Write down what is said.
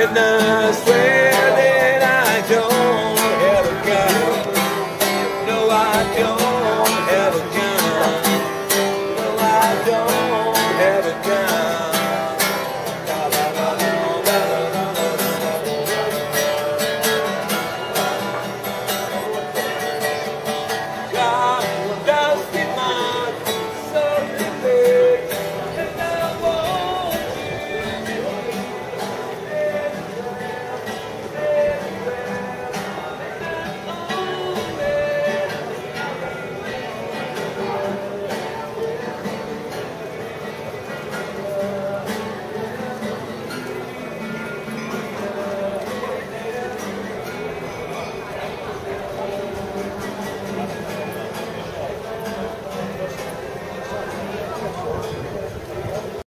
and I